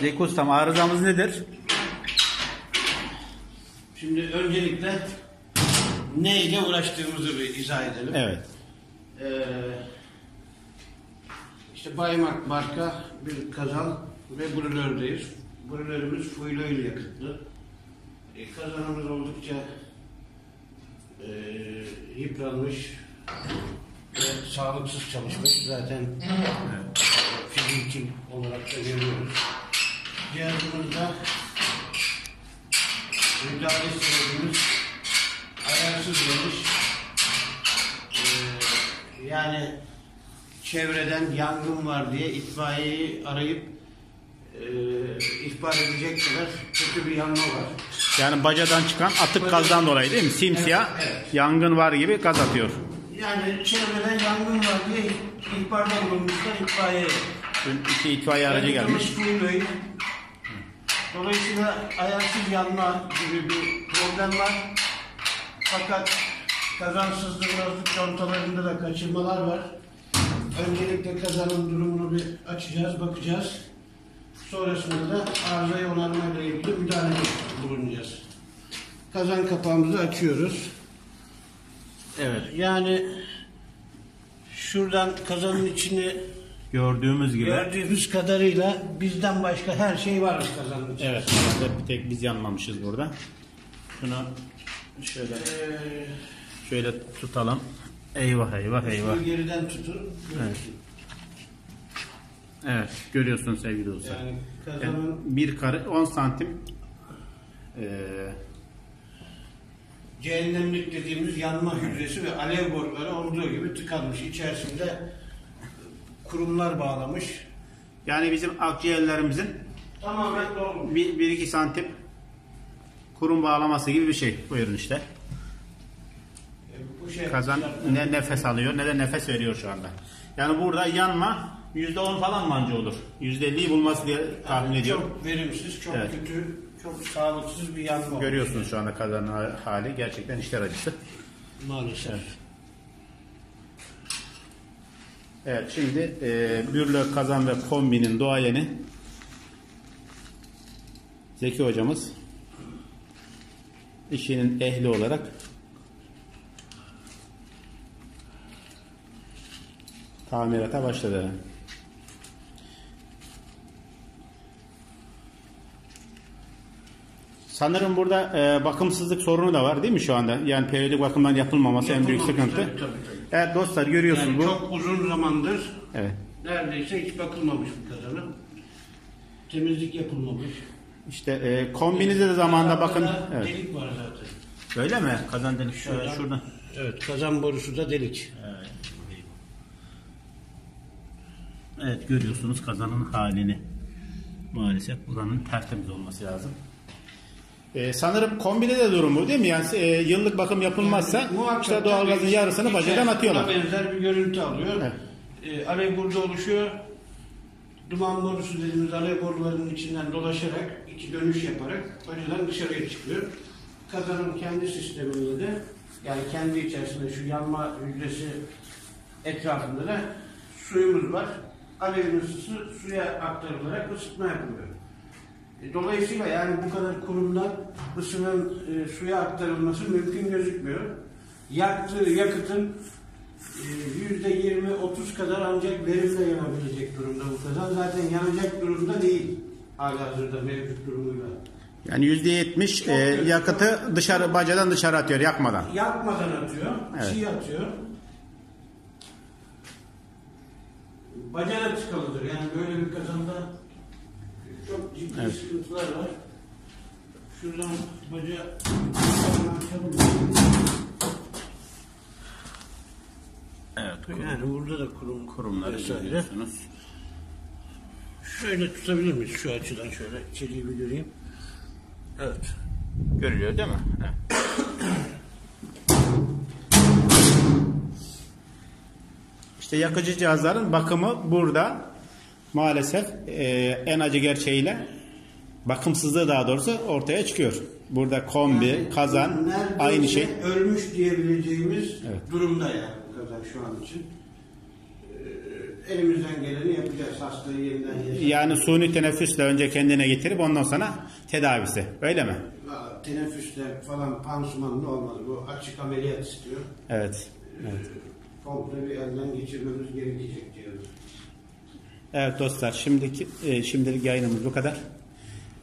Zeki Ustam arızamız nedir? Şimdi öncelikle neyle uğraştığımızı bir izah edelim. Evet. Ee, işte Baymak marka bir kazan ve brülördeyiz. Brülörümüz fuiloil yakıtlı. Ee, kazanımız oldukça e, yıpranmış ve sağlıksız çalışmış. Zaten fiziki olarak da görüyoruz. Cihazımızda müdahale sürecimiz ayarsız geliş. Ee, yani çevreden yangın var diye itfaiyeyi arayıp e, ihbar edecek kadar kötü bir yanma var. Yani bacadan çıkan atık gazdan dolayı değil mi? Simsiyah Evet, evet. yangın var gibi gaz atıyor. Yani çevreden yangın var diye ihbarda bulunmuşlar itfaiye. Dün iki itfaiye aracı gelmiş. Böyle. Dolayısıyla ayarsız yanma gibi bir problem var. Fakat kazansızlık yazlık contalarında da kaçırmalar var. Öncelikle kazanın durumunu bir açacağız, bakacağız. Sonrasında da arızayı onarmayla ilgili müdahale bulunacağız. Kazan kapağımızı açıyoruz. Evet, yani şuradan kazanın içini Gördüğümüz gibi. gördüğümüz kadarıyla bizden başka her şey var içinde. Evet. Bir tek biz yanmamışız burada. Şunu şöyle Ee, şöyle tutalım. Eyvah eyvah eyvah. şunu geriden tutun. Evet. Evet. Görüyorsun sevgili dostlar. Yani Yani kazanın bir kare 10 santim eee cehennemlik dediğimiz yanma hücresi ve alev boruları olduğu gibi tıkanmış. İçerisinde kurumlar bağlamış. yani bizim akciğerlerimizin Tamamen dolmuş. 1-2 santim kurum bağlaması gibi bir şey. Buyurun işte. E, Bu şey Kazan ne nefes alıyor ne de nefes veriyor şu anda. Yani burada yanma %10 falan mı anca olur? %50'yi bulması diye tahmin Yani ediyorum. Çok verimsiz, çok Evet. kötü, çok sağlıksız bir yanma. Görüyorsunuz şu anda kazanın ha- hali gerçekten işler acısı. Maalesef. Evet şimdi e, Bürlö Kazan ve Kombi'nin doğayeni Zeki hocamız işinin ehli olarak tamirata başladı. Sanırım burada e, bakımsızlık sorunu da var değil mi şu anda? Yani periyodik bakımdan yapılmaması en büyük Yapılmamış, sıkıntı. tabii, tabii. Evet dostlar görüyorsunuz Yani bu. çok uzun zamandır Evet. neredeyse hiç bakılmamış bu kazana. Temizlik yapılmamış. İşte e, kombinize de zamanında bakın. Kazanda Evet. Delik var zaten. Öyle mi? Kazan delik Şuradan. şuradan. şuradan. Evet, kazan borusu da delik. Evet görüyorsunuz kazanın halini. Maalesef buranın tertemiz olması lazım. E, sanırım kombide de durum bu değil mi? Yani e, yıllık bakım yapılmazsa Muhakkak işte doğalgazın yarısını bacadan içerisinde atıyorlar. benzer bir görüntü alıyor. Evet. Ee, alev burada oluşuyor. Duman borusu dediğimiz alev borularının içinden dolaşarak iki dönüş yaparak bacadan dışarıya çıkıyor. Kazanın kendi sisteminde de yani kendi içerisinde şu yanma hücresi etrafında da suyumuz var. Alevin ısısı suya aktarılarak ısıtma yapılıyor. E, Dolayısıyla yani bu kadar kurumdan ısının e, suya aktarılması mümkün gözükmüyor. Yaktığı yakıtın e, yüzde yirmi otuz kadar ancak verimle yanabilecek durumda bu kazan. Zaten yanacak durumda değil halihazırda mevcut durumuyla. Yani yüzde yetmiş e, yakıtı dışarı bacadan dışarı atıyor yakmadan. Yakmadan atıyor, Evet. çiğ atıyor. Bacana tıkalıdır. Yani böyle bir kazanda çok ciddi Evet. sıkıntılar var. Şuradan baca Evet yani burada da kurum kurumları vesaire. görüyorsunuz. Şöyle tutabilir miyiz şu açıdan şöyle içeriği bir göreyim. Evet. Görülüyor değil mi? Evet. İşte yakıcı cihazların bakımı burada maalesef e, en acı gerçeğiyle bakımsızlığı daha doğrusu ortaya çıkıyor. Burada kombi, Yani kazan aynı şey. Ölmüş diyebileceğimiz Evet. durumda bu kazan şu an için. Ee, elimizden geleni yapacağız. Hastayı yeniden yaşatacağız. Yani suni teneffüsle önce kendine getirip ondan sonra tedavisi. Öyle mi? Valla Teneffüsler falan pansumanlı olmadı. Bu açık ameliyat istiyor. Evet. Evet. Komple bir elden geçirmemiz gerekecek cihazı. Evet dostlar şimdiki e, şimdilik yayınımız bu kadar.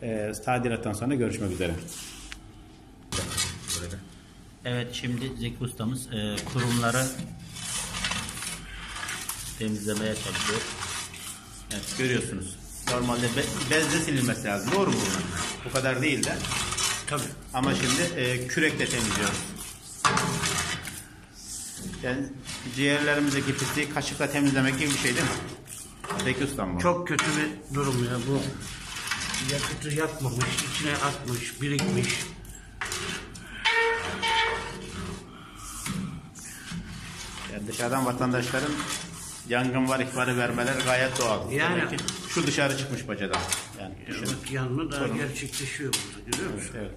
E, tadilattan sonra görüşmek üzere. Evet şimdi Zeki ustamız e, kurumları temizlemeye çalışıyor. Evet görüyorsunuz. Normalde be, bezle silinmesi lazım. Doğru mu? Bu kadar değil de. Tabii. Ama şimdi e, kürekle temizliyoruz. Yani ciğerlerimizdeki pisliği kaşıkla temizlemek gibi bir şey değil mi? Zeki ustam bu. Çok kötü bir durum ya bu. Yakıtı yakmamış, içine atmış, birikmiş. Yani dışarıdan vatandaşların yangın var ihbarı vermeleri gayet doğal. Yani- Demek ki şu dışarı çıkmış bacadan. Yani düşünün. Bak yanma daha Sorun. gerçekleşiyor burada görüyor musun? Evet.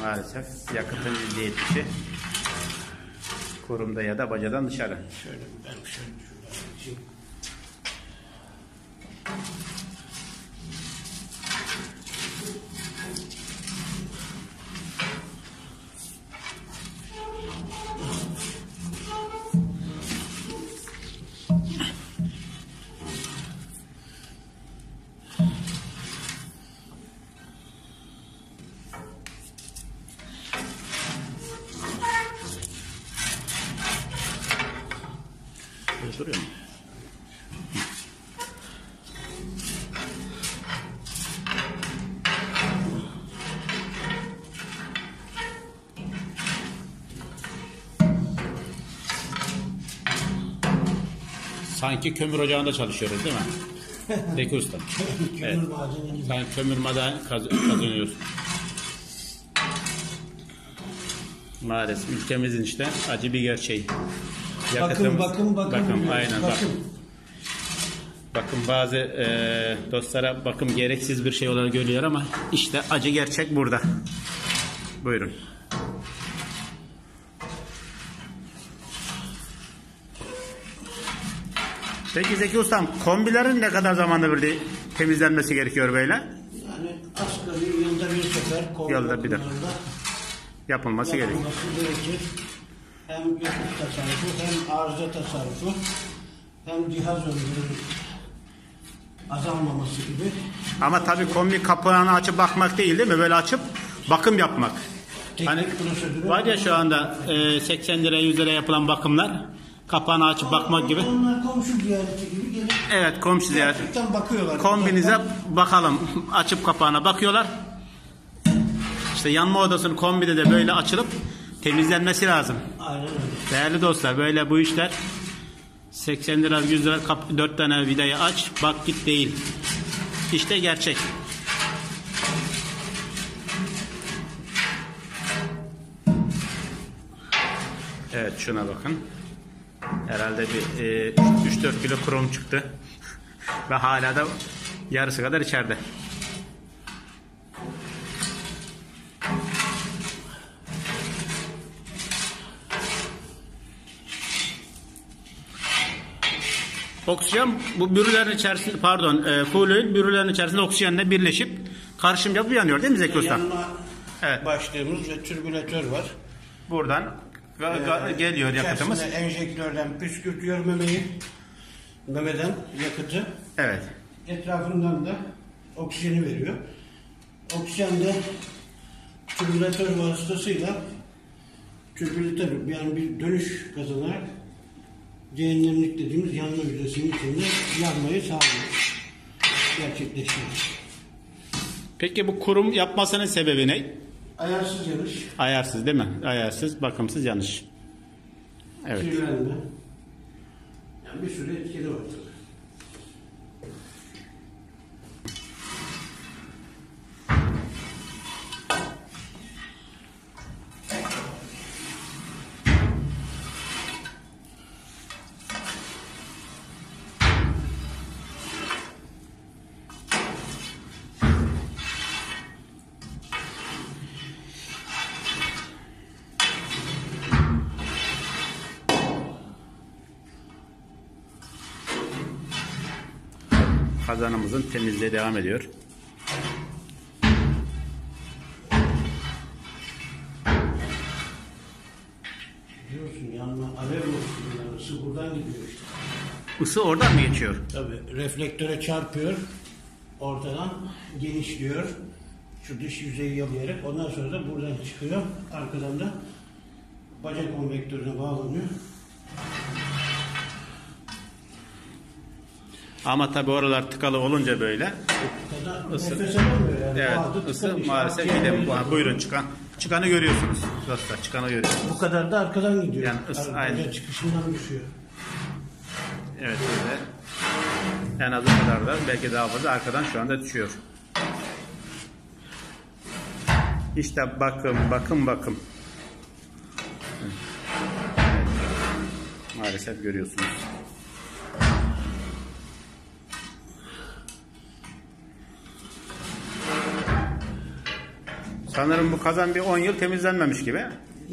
Maalesef yakıtın yetmişi kurumda ya da bacadan dışarı. Şöyle ben şöyle şuradan açayım. Böyle duruyor mu? Sanki kömür ocağında çalışıyoruz değil mi? Zeki Usta. Evet. Sanki kömür maden kaz- kazanıyoruz. Maalesef ülkemizin işte acı bir gerçeği. Bakın Yakıtımız- bakın bakın. Bakın diyoruz. aynen bak. bakın. Bakın bazı eee, dostlara bakım gereksiz bir şey olarak görüyor ama işte acı gerçek burada. Buyurun. Peki Zeki Ustam kombilerin ne kadar zamanda bir temizlenmesi gerekiyor böyle? Yani asgari yılda bir sefer kol Yılda bir bakımlarında Yapılması gerekiyor. yapılması gerekir. Hem yakıt tasarrufu hem arıza tasarrufu hem cihaz ömrünün azalmaması gibi. Ama tabii kombi kapağını açıp bakmak değil değil mi? Böyle açıp bakım yapmak. Teknik Hani prosedürü. var ya şu anda e, 80 lira 100 lira yapılan bakımlar kapağını açıp bakmak gibi. Onlar komşu ziyareti gibi gelip Evet komşu ziyaret. gerçekten bakıyorlar. Kombinize bakalım. Açıp kapağına bakıyorlar. İşte yanma odasının kombide de böyle açılıp temizlenmesi lazım. Aynen öyle. Değerli dostlar böyle bu işler 80 lira 100 lira kap, 4 tane vidayı aç bak git değil. İşte gerçek. Evet şuna bakın. Herhalde bir e, 3-4 kilo krom çıktı. Ve hala da yarısı kadar içeride. Oksijen bu bürülerin içerisinde pardon e, fluid bürülerin içerisinde oksijenle birleşip karışım yapıp yanıyor değil mi Zeki Usta? Yanma Evet. başlığımız ve türbülatör var. Buradan Ee, geliyor yakıtımız. enjektörden püskürtüyor memeyi. Memeden yakıtı. Evet. Etrafından da oksijeni veriyor. Oksijen de türbülatör vasıtasıyla türbülatör yani bir dönüş kazanarak cehennemlik dediğimiz yanma hücresinin içinde yanmayı sağlıyor. Gerçekleşiyor. Peki bu kurum yapmasının sebebi ne? Ayarsız yanış, Ayarsız değil mi? Ayarsız, bakımsız yanış. Evet. kirlenme. Yani bir sürü etkili var kazanımızın temizliği devam ediyor. Biliyorsun yanına alev olsun. Isı buradan gidiyor işte. Isı oradan mı geçiyor? Tabii reflektöre çarpıyor. Ortadan genişliyor. Şu dış yüzeyi yalayarak ondan sonra da buradan çıkıyor. Arkadan da bacak konvektörüne bağlanıyor. Ama tabi oralar tıkalı olunca böyle yani. evet ısı maalesef gidemiyor. Buyurun çıkan çıkanı görüyorsunuz. Dostlar çıkanı görüyorsunuz. Bu kadar da arkadan gidiyor. Yani ısı- Ar- bacak çıkışından düşüyor. Evet öyle. En az o kadar da belki daha fazla arkadan şu anda düşüyor. İşte bakın bakın bakın. Maalesef görüyorsunuz. Sanırım bu kazan bir 10 yıl temizlenmemiş gibi.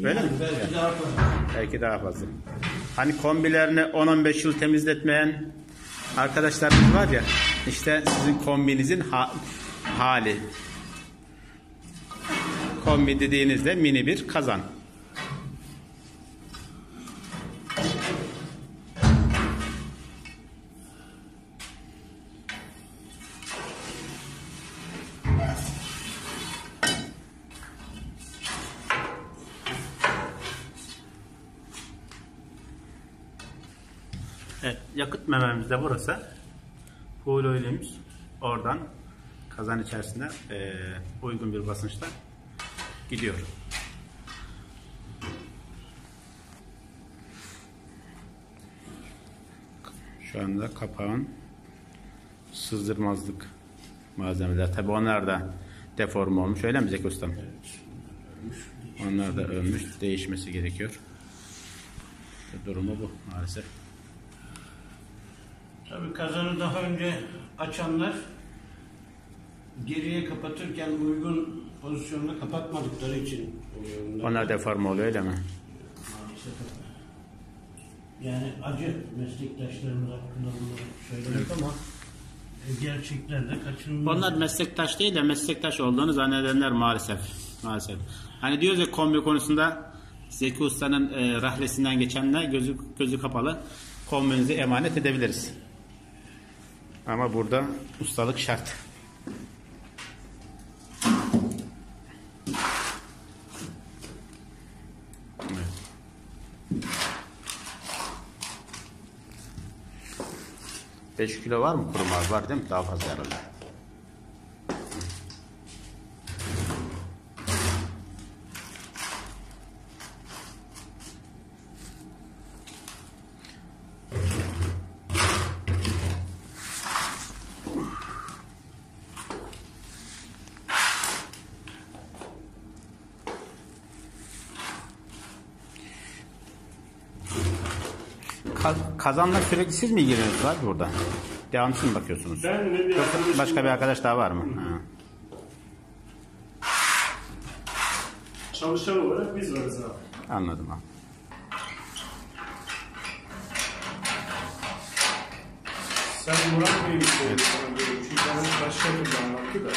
Öyle Yani mi? Belki daha fazla. Belki daha fazla. Hani kombilerini 10-15 yıl temizletmeyen arkadaşlarımız var ya işte sizin kombinizin ha- hali. Kombi dediğinizde mini bir kazan. Mememiz de burası. Full oil'imiz oradan kazan içerisinde eee, uygun bir basınçta gidiyor. Şu anda kapağın sızdırmazlık malzemeler. Tabi onlar da deforme olmuş. Öyle mi Zeki Ustam? Onlar da ölmüş. Değişmesi gerekiyor. Durumu bu maalesef. Tabii kazanı daha önce açanlar geriye kapatırken uygun pozisyonda kapatmadıkları için oluyor. Onlar deforme oluyor öyle mi? Maalesef. Yani acı meslektaşlarımız hakkında bunları söylemek ama e, gerçeklerde kaçınılmaz. Onlar meslektaş değil de meslektaş olduğunu zannedenler maalesef. Maalesef. Hani diyoruz ya kombi konusunda Zeki Usta'nın e, rahlesinden geçenler gözü, gözü kapalı kombinizi emanet edebiliriz. Ama burada ustalık şart. Evet. 5 kilo var mı kuru mal? Var değil mi? Daha fazla herhalde. Kazanla sürekli siz mi ilgileniyorsunuz abi burada? Devamsız mı bakıyorsunuz? Ben ve bir arkadaşım Başka bir var. arkadaş daha var mı? Ha. Çalışan olarak biz varız abi. Anladım abi. Sen Murat Bey'i söyledin sana böyle bir şey. Bana başka türlü anlattı da.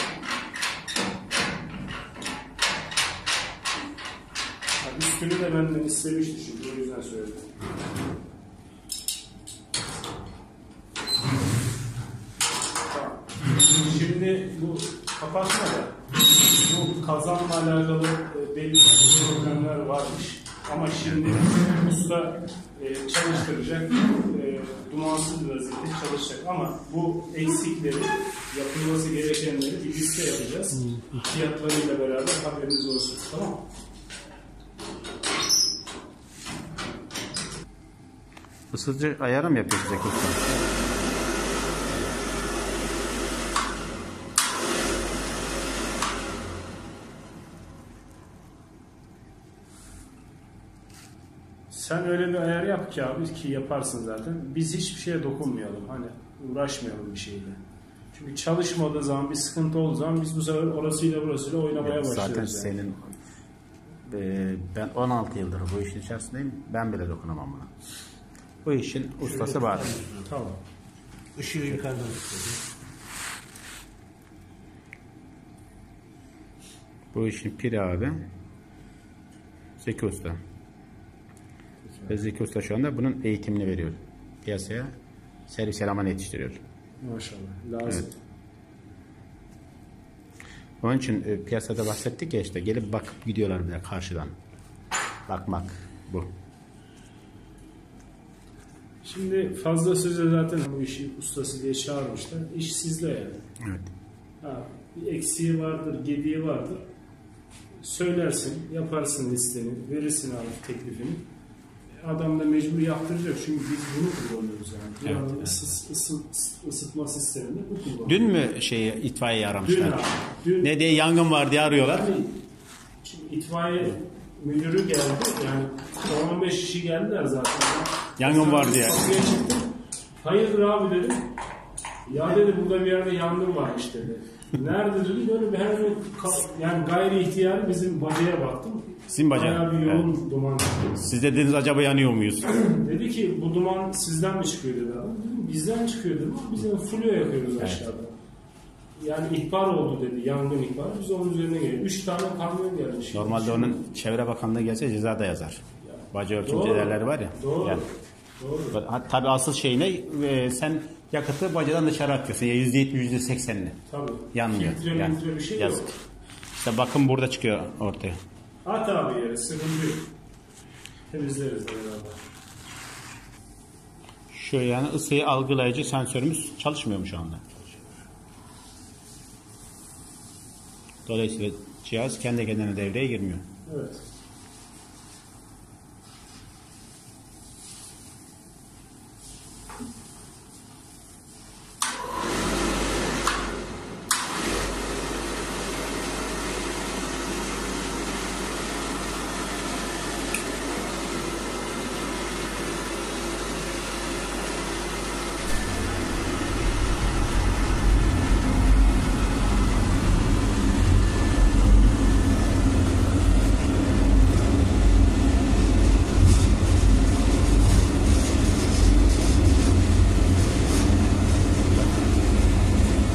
Ya üstünü de benden istemişti çünkü o yüzden söyledim. Tamam. Şimdi bu kapatmada bu kazanla alakalı e, belli problemler varmış. Ama şimdi usta e, çalıştıracak, e, dumansız bir vaziyette çalışacak. Ama bu eksikleri, yapılması gerekenleri bir liste yapacağız. Fiyatlarıyla beraber haberiniz olsun. Tamam mı? Isıtıcı ayarı mı yapıyorsunuz Sen öyle bir ayar yap ki abi ki yaparsın zaten. Biz hiçbir şeye dokunmayalım. Hani uğraşmayalım bir şeyle. Çünkü çalışmadığı zaman bir sıkıntı olduğu zaman biz bu sefer orasıyla burasıyla oynamaya başlıyoruz. Zaten yani. senin e, ben 16 yıldır bu işin içerisindeyim. Ben bile dokunamam buna. Bu işin Şöyle ustası var. Tamam. Işığı yukarıdan tutuyor. Bu işin piri abi. Zeki Usta. Ve Zeki Usta şu anda bunun eğitimini veriyor. Piyasaya servis elemanı yetiştiriyor. Maşallah. Lazım. Onun için e, piyasada bahsettik ya işte gelip bakıp gidiyorlar bile karşıdan. Bakmak bu. Şimdi fazla söze zaten bu işi ustası diye çağırmışlar. İş sizde yani. Evet. Ha, bir eksiği vardır, gediği vardır. Söylersin, yaparsın listeni, verirsin abi teklifini. Adam da mecbur yaptıracak çünkü biz bunu kullanıyoruz yani. Evet, Buranın evet. ısı- ısı- ısıtma sisteminde bu kullanılıyor. Dün mü şeyi itfaiye Dün aramışlar? abi, dün Ne diye yangın var diye arıyorlar. Yani şimdi itfaiye müdürü geldi. Yani 10-15 kişi geldiler zaten. Yangın var diye. Çıktım. Hayırdır abi dedim. Ya dedi burada bir yerde yangın varmış dedi. Nerede dedi böyle bir her bir yani gayri ihtiyari bizim bacaya baktım. Sizin baca, Bayağı bir yoğun duman çıktı. Siz dediniz acaba yanıyor muyuz? Dedi ki bu duman sizden mi çıkıyor dedi adam. Dedim bizden çıkıyor dedim ama biz de fluo yakıyoruz aşağıda. Yani ihbar oldu dedi yangın ihbarı biz onun üzerine geliyor. Üç tane kamyon gelmiş. Normalde onun Çevre Bakanlığı gelse ceza da yazar. Baca örtüm Doğru. cezaları var ya. Doğru. Yani. Doğru. Tabii asıl şey ne? Ee, sen yakıtı bacadan dışarı atıyorsun. Ya %70, %80'ini. Tabii. Yanmıyor. Filtre Yani, bir şey yazık. yok. İşte bakın burada çıkıyor ortaya. At abi yere sıkıntı yok. Temizleriz beraber. Şu yani ısıyı algılayıcı sensörümüz çalışmıyor mu şu anda? Dolayısıyla cihaz kendi kendine devreye girmiyor. Evet.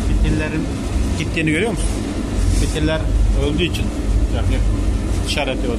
Fitillerin gittiğini görüyor musun? Fitiller öldüğü için yapıyor. İşareti o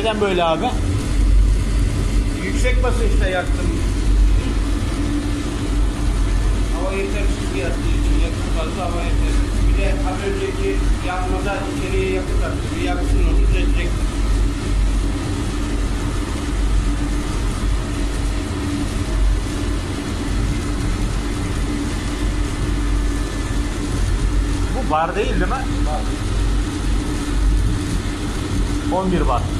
Neden böyle abi? Yüksek basınçta yaktım. Hava yetersiz yaktığı için yakıt fazla hava yetersiz. Bir de az önceki yanmada içeriye yakıt attı. Bir yaksın onu düzelecek. Bu bar değil değil mi? Bar. 11 bar.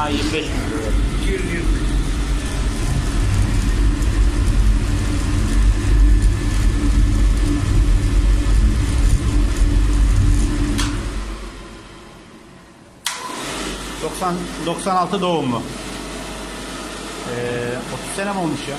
Ha 25 mi? 200 yıl. ...90, 96 doğumlu. Ee, 30 sene mi olmuş ya?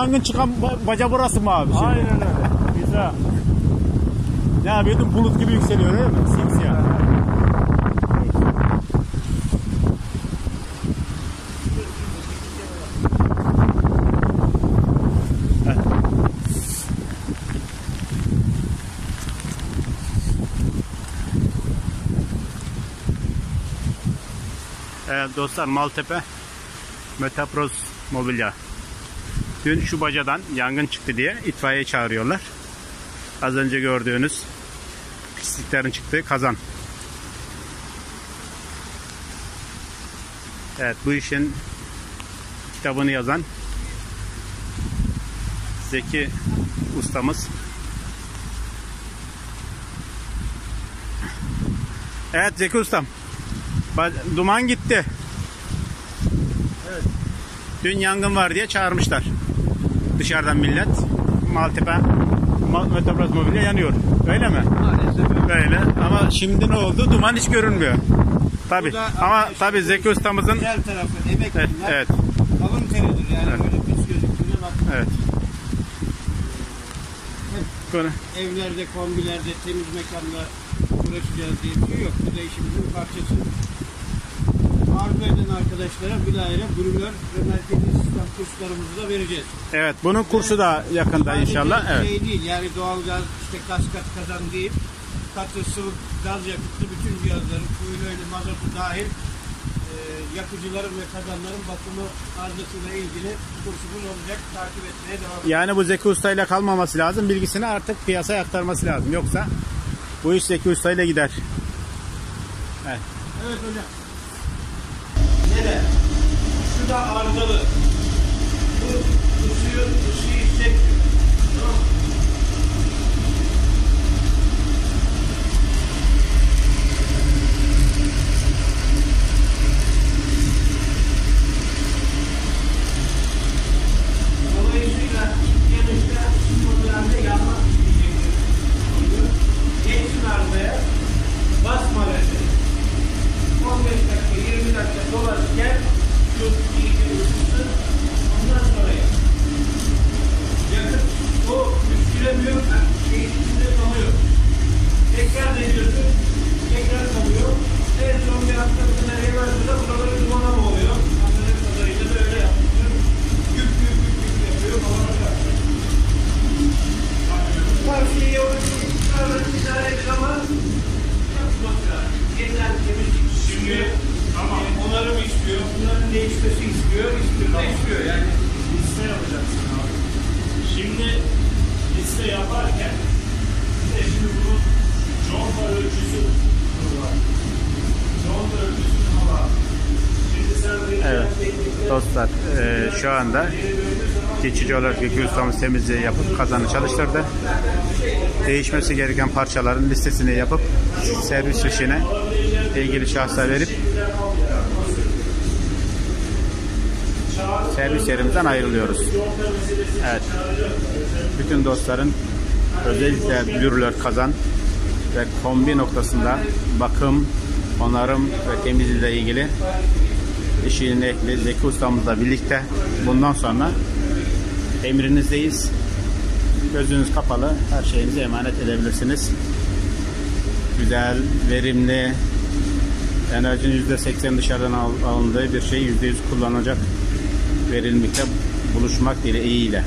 Yangın çıkan ba- baca burası mı abi? Şimdi? Aynen öyle. Güzel. Ne yapıyordun? Bulut gibi yükseliyor değil mi? Simsiyah. Evet dostlar Maltepe Metaproz Mobilya. Dün şu bacadan yangın çıktı diye itfaiye çağırıyorlar. Az önce gördüğünüz pisliklerin çıktığı kazan. Evet bu işin kitabını yazan Zeki ustamız. Evet Zeki ustam. Duman gitti. Dün yangın var diye çağırmışlar. Dışarıdan millet. Maltepe Ma- Metapraz Mobilya yanıyor. Öyle mi? Maalesef. Öyle. Ama şimdi ne oldu? Duman hiç görünmüyor. Da Ama arkadaşlar- tabii Zeki ustamızın Güzel tarafı emek evet, bunlar. evet, Alın teridir yani Evet. böyle pis bak. evet. Konu. Evlerde, kombilerde, temiz mekanda uğraşacağız diye bir şey yok. Bu da işimizin parçası. Arzu eden arkadaşlara bilahare brülör ve merkezi sistem kurslarımızı da vereceğiz. Evet, bunun kursu da yakında Sadece inşallah. Evet. Şey değil yani doğalgaz, işte kas kat kazan değil. Katı, sıvı, gaz yakıtlı bütün cihazların, kuyuyla mazotu dahil e, yakıcıların ve kazanların bakımı arızasıyla ilgili kursumuz olacak. Takip etmeye devam edeceğiz. Yani bu Zeki Usta ile kalmaması lazım. Bilgisini artık piyasaya aktarması lazım. Yoksa bu iş Zeki Usta ile gider. Evet. Evet hocam. Neden? Şu da arızalı. Bu ısıyı, ısıyı hissetmiyor. Tamam mı? Dolayısıyla 多长时间？Geçici olarak Zeki ustamız temizliği yapıp kazanı çalıştırdı. Değişmesi gereken parçaların listesini yapıp servis işine ilgili şahsa verip servis yerimizden ayrılıyoruz. Evet. Bütün dostların özellikle bürler kazan ve kombi noktasında bakım, onarım ve temizliğiyle ilgili işinin ehli Zeki ustamızla birlikte bundan sonra emrinizdeyiz. Gözünüz kapalı her şeyinizi emanet edebilirsiniz. Güzel, verimli, enerjinin %80 dışarıdan al- alındığı bir şeyi %100 kullanacak verilmekte buluşmak dileğiyle.